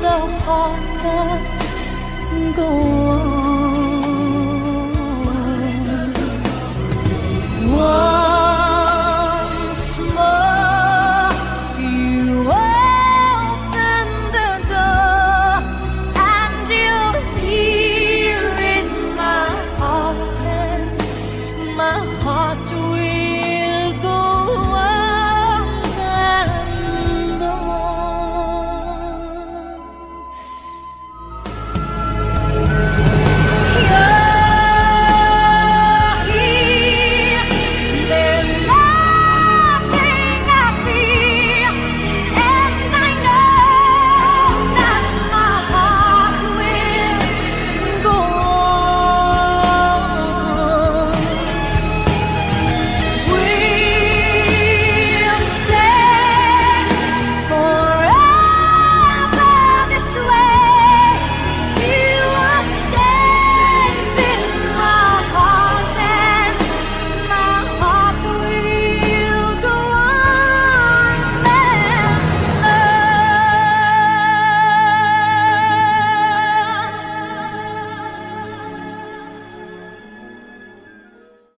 the heart does go